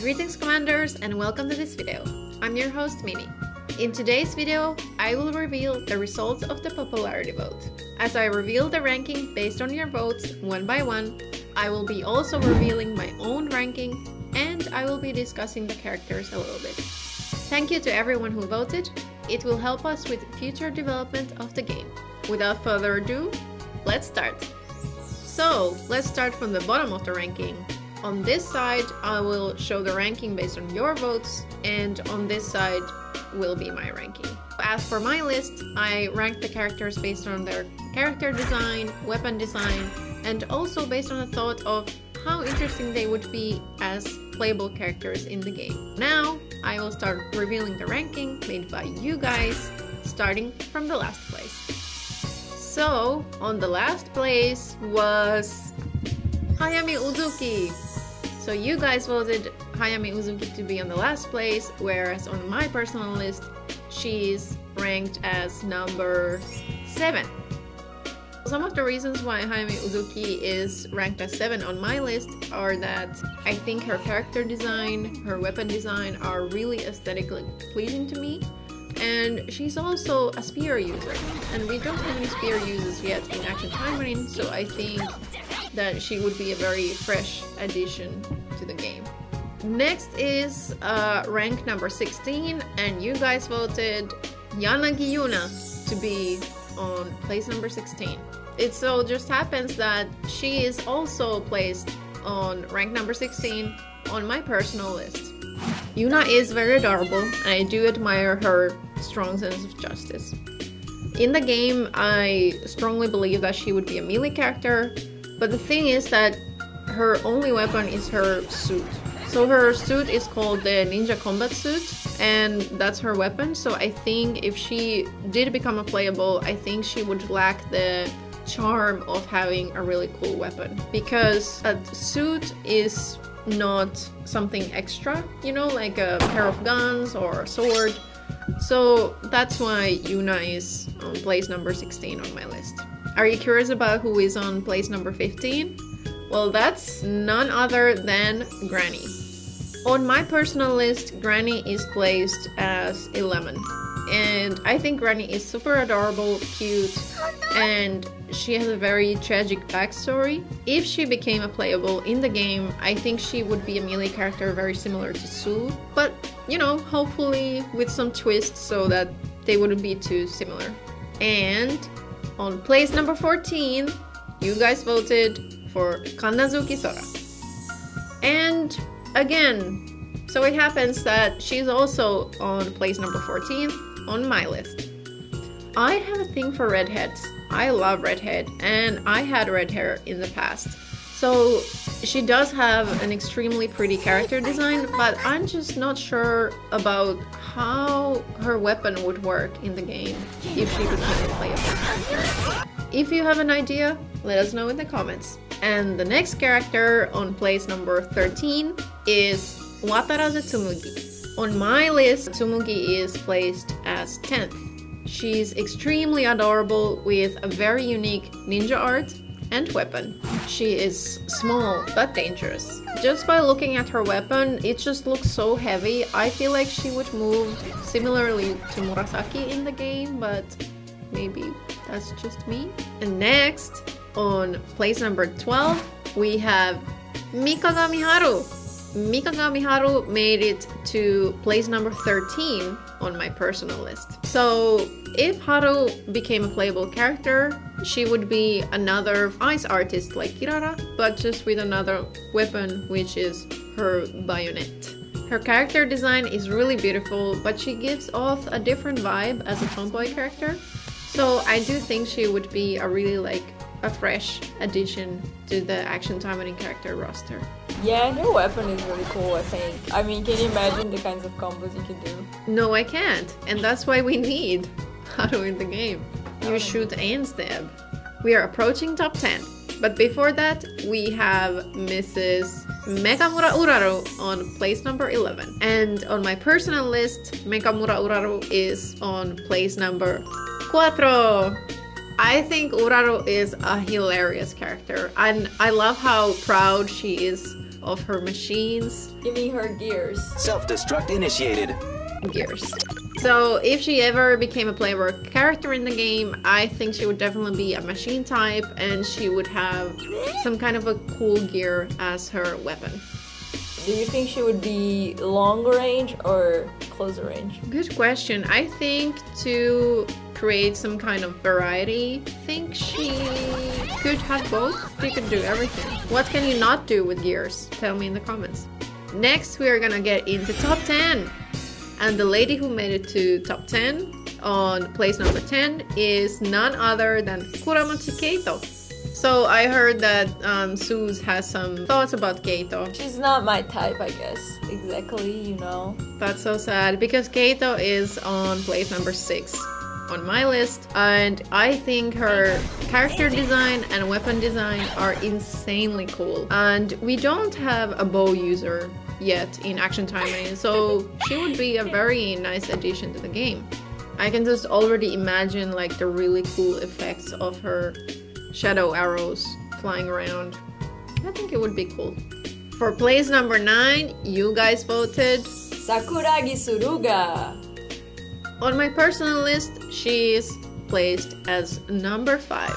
Greetings Commanders and welcome to this video. I'm your host Mimi. In today's video, I will reveal the results of the popularity vote. As I reveal the ranking based on your votes one by one, I will be also revealing my own ranking and I will be discussing the characters a little bit. Thank you to everyone who voted, it will help us with future development of the game. Without further ado, let's start. So, let's start from the bottom of the ranking. On this side, I will show the ranking based on your votes, and on this side will be my ranking. As for my list, I ranked the characters based on their character design, weapon design, and also based on the thought of how interesting they would be as playable characters in the game. Now, I will start revealing the ranking made by you guys, starting from the last place. So, on the last place was Hayami Uzuki. So you guys voted Hayami Uzuki to be on the last place, whereas on my personal list, she's ranked as number 7. Some of the reasons why Hayami Uzuki is ranked as 7 on my list are that I think her character design, her weapon design are really aesthetically pleasing to me. And she's also a spear user, and we don't have any spear users yet in Action Taimanin, so I think that she would be a very fresh addition to the game. Next is uh, rank number 16, and you guys voted Yanagi Yuna to be on place number 16. It so just happens that she is also placed on rank number 16 on my personal list. Yuna is very adorable, and I do admire her strong sense of justice. In the game, I strongly believe that she would be a melee character, but the thing is that her only weapon is her suit. So her suit is called the Ninja Combat Suit, and that's her weapon. So I think if she did become a playable, I think she would lack the charm of having a really cool weapon. Because a suit is not something extra, you know, like a pair of guns or a sword. So that's why Yuna is on place number 16 on my list. Are you curious about who is on place number 15? Well, that's none other than Granny. On my personal list, Granny is placed as 11. And I think Granny is super adorable, cute, and she has a very tragic backstory. If she became a playable in the game, I think she would be a melee character very similar to Sue. But, you know, hopefully with some twists so that they wouldn't be too similar. And on place number 14, you guys voted for Kanazuki Sora. And again, so it happens that she's also on place number 14 on my list. I have a thing for redheads. I love redhead, and I had red hair in the past. So she does have an extremely pretty character design, but I'm just not sure about how her weapon would work in the game if she became a playable character. If you have an idea, let us know in the comments. And the next character on place number 13 is Watarazu Tsumugi. On my list, Tsumugi is placed as 10th. She's extremely adorable with a very unique ninja art and weapon. She is small but dangerous. Just by looking at her weapon, it just looks so heavy. I feel like she would move similarly to Murasaki in the game, but maybe that's just me. And next, on place number 12, we have Mikagami Haru. Mikagami Haru made it to place number 13 on my personal list. So if Haru became a playable character, she would be another ice artist like Kirara, but just with another weapon, which is her bayonet. Her character design is really beautiful, but she gives off a different vibe as a tomboy character. So I do think she would be a really like a fresh addition to the Action Taimanin character roster. Yeah, and her weapon is really cool, I think. I mean, can you imagine the kinds of combos you can do? No, I can't. And that's why we need Haru win the game. You shoot and stab. We are approaching top 10. But before that, we have Mrs. Mekamura Uraru on place number 11. And on my personal list, Mekamura Uraru is on place number 4. I think Uraru is a hilarious character, and I love how proud she is of her machines. Give me her gears? Self-destruct initiated. Gears. So if she ever became a playable character in the game, I think she would definitely be a machine type and she would have some kind of a cool gear as her weapon. Do you think she would be long range or closer range? Good question. I think to create some kind of variety, I think she could have both. She could do everything. What can you not do with gears? Tell me in the comments. Next, we are gonna get into top 10. And the lady who made it to top 10 on place number 10 is none other than Kuramochi Keito. So I heard that um, Suze has some thoughts about Keito. She's not my type, I guess. Exactly, you know. That's so sad because Keito is on place number 6 on my list and I think her character design and weapon design are insanely cool. And we don't have a bow user yet in Action Taimanin so she would be a very nice addition to the game. I can just already imagine like the really cool effects of her shadow arrows flying around. I think it would be cool. For place number 9, you guys voted Sakuragi Suruga. On my personal list, she is placed as number 5.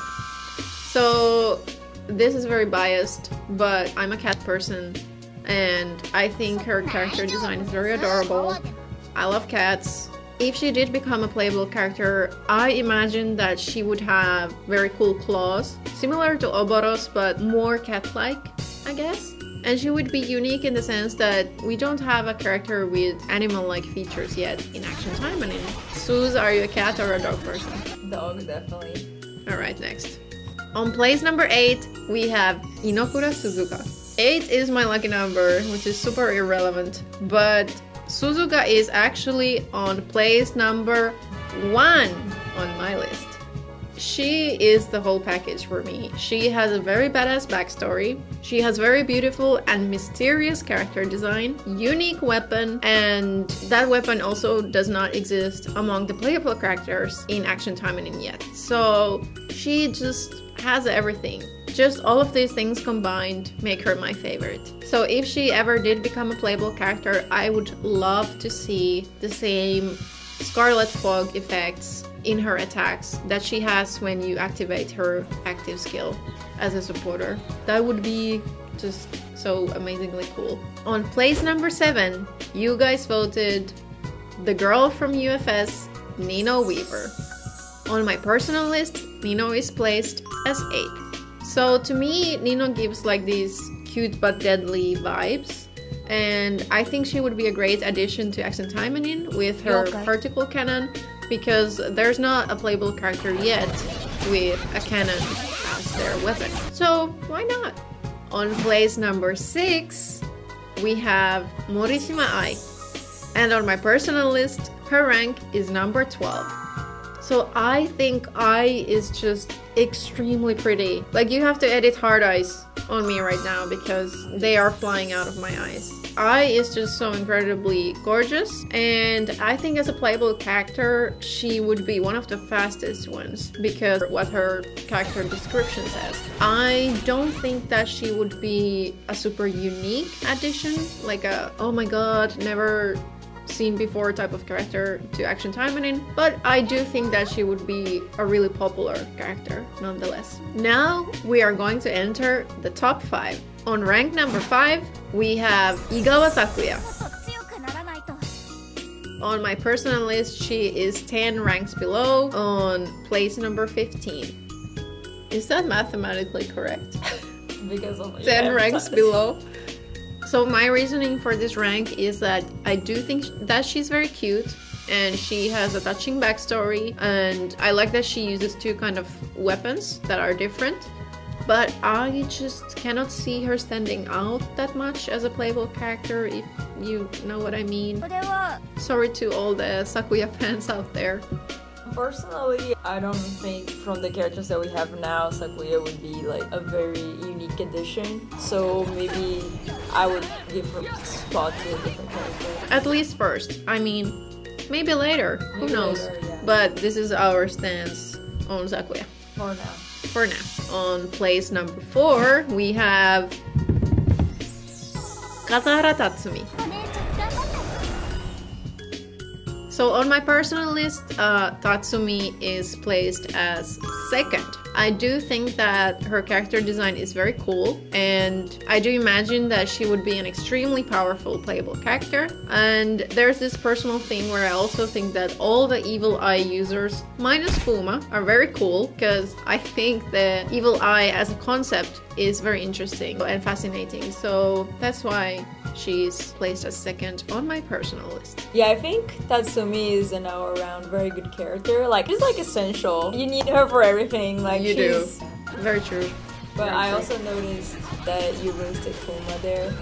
So this is very biased, but I'm a cat person and I think her character design is very adorable. I love cats. If she did become a playable character, I imagine that she would have very cool claws, similar to Oboro's but more cat-like, I guess. And she would be unique in the sense that we don't have a character with animal-like features yet in Action Taimanin Suze, are you a cat or a dog person? Dog, definitely. Alright, next. On place number 8, we have Inokura Suzuka. 8 is my lucky number, which is super irrelevant, but Suzuka is actually on place number 1 on my list. She is the whole package for me. She has a very badass backstory. She has very beautiful and mysterious character design, unique weapon, and that weapon also does not exist among the playable characters in Action Taimanin yet. So she just has everything. Just all of these things combined make her my favorite. So if she ever did become a playable character, I would love to see the same Scarlet Fog effects in her attacks that she has when you activate her active skill as a supporter. That would be just so amazingly cool. On place number 7, you guys voted the girl from UFS, Nino Weaver. On my personal list, Nino is placed as 8th. So to me, Nino gives like these cute but deadly vibes. And I think she would be a great addition to Action Taimanin with her Okay. particle cannon because there's not a playable character yet with a cannon as their weapon. So why not? On place number six, we have Morishima Ai. And on my personal list, her rank is number 12. So I think Ai is just extremely pretty. Like you have to edit hard eyes on me right now because they are flying out of my eyes. Ai is just so incredibly gorgeous and I think as a playable character she would be one of the fastest ones because what her character description says. I don't think that she would be a super unique addition like a oh my god never seen before type of character to Action Taimanin, but I do think that she would be a really popular character nonetheless. Now we are going to enter the top 5. On rank number 5, we have Igawa Sakuya. On my personal list, she is 10 ranks below on place number 15. Is that mathematically correct? because of 10 ranks below. So my reasoning for this rank is that I do think that she's very cute and she has a touching backstory and I like that she uses two kind of weapons that are different but I just cannot see her standing out that much as a playable character if you know what I mean. Sorry to all the Sakuya fans out there. Personally, I don't think from the characters that we have now, Sakuya would be like a very unique addition. So maybe I would give her a spot to a different character. At least first. I mean, maybe later. Who knows? later, yeah. But this is our stance on Sakuya. For now. for now. On place number four, we have Nakazahara Tatsumi. So on my personal list, uh, Tatsumi is placed as second. I do think that her character design is very cool, and I do imagine that she would be an extremely powerful playable character. And there's this personal thing where I also think that all the Evil Eye users, minus Fuma, are very cool because I think the Evil Eye as a concept is very interesting and fascinating. So that's why she's placed as second on my personal list. Yeah, I think Tatsumi is an all-around very good character. Like she's like essential. You need her for everything. Like You do. Very true. But Very I true. also noticed that you roasted Fuma there.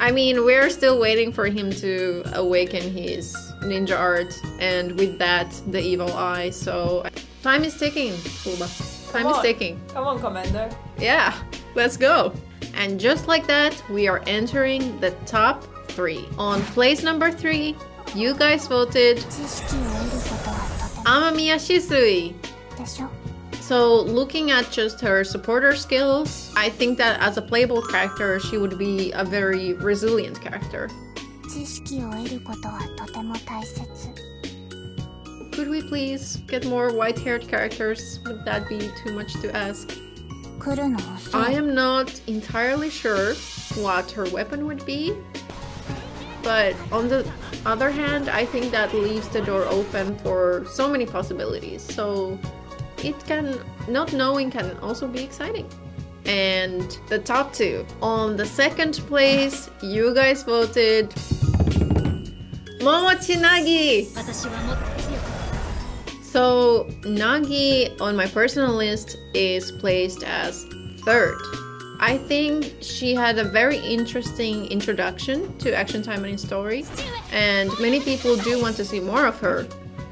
I mean, we're still waiting for him to awaken his ninja art, and with that, the evil eye. So, time is ticking, Fuma. Time is ticking. Come on, Commander. Yeah, let's go. And just like that, we are entering the top three. On place number three, you guys voted Amamiya Shisui. So looking at just her supporter skills, I think that as a playable character, she would be a very resilient character. Could we please get more white-haired characters? Would that be too much to ask? I am not entirely sure what her weapon would be, but on the other hand, I think that leaves the door open for so many possibilities. So it can, not knowing can also be exciting. And the top two. On the second place, you guys voted Momochi Nagi! So Nagi on my personal list is placed as third. I think she had a very interesting introduction to Action Taimanin Story, and many people do want to see more of her,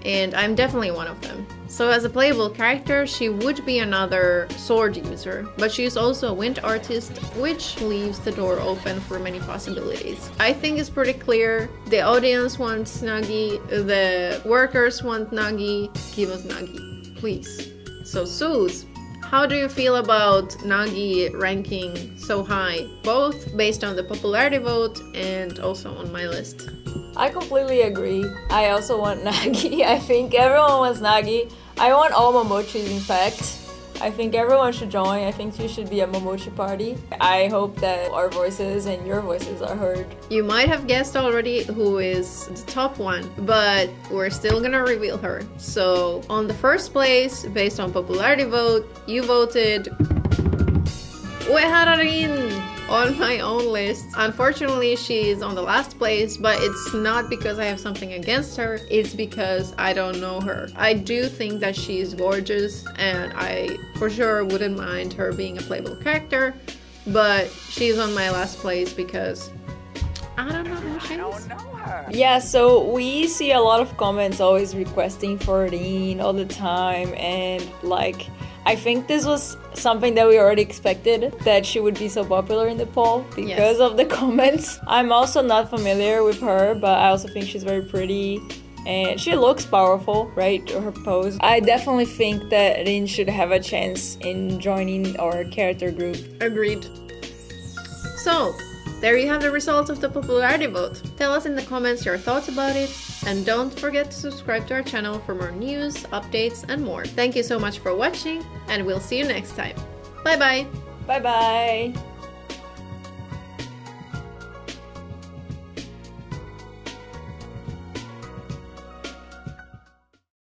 and I'm definitely one of them. So, as a playable character, she would be another sword user, but she is also a wind artist, which leaves the door open for many possibilities. I think it's pretty clear the audience wants Nagi, the workers want Nagi, give us Nagi, please. So, Suze, how do you feel about Nagi ranking so high, both based on the popularity vote and also on my list? I completely agree. I also want Nagi. I think everyone wants Nagi. I want all Momochis, in fact. I think everyone should join. I think you should be a Momochi party. I hope that our voices and your voices are heard. You might have guessed already who is the top one, but we're still gonna reveal her. So, on the first place, based on popularity vote, you voted Uehara Rin on my own list. Unfortunately, she's on the last place, but it's not because I have something against her, it's because I don't know her. I do think that she's gorgeous, and I for sure wouldn't mind her being a playable character, but she's on my last place because I don't know who she is. Yeah, so we see a lot of comments always requesting for Rin all the time, and like, I think this was something that we already expected that she would be so popular in the poll because Yes. of the comments. I'm also not familiar with her, but I also think she's very pretty. And she looks powerful, right? Her pose. I definitely think that Rin should have a chance in joining our character group. Agreed. So, there you have the results of the popularity vote. Tell us in the comments your thoughts about it, and don't forget to subscribe to our channel for more news, updates, and more. Thank you so much for watching, and we'll see you next time. Bye bye! Bye bye!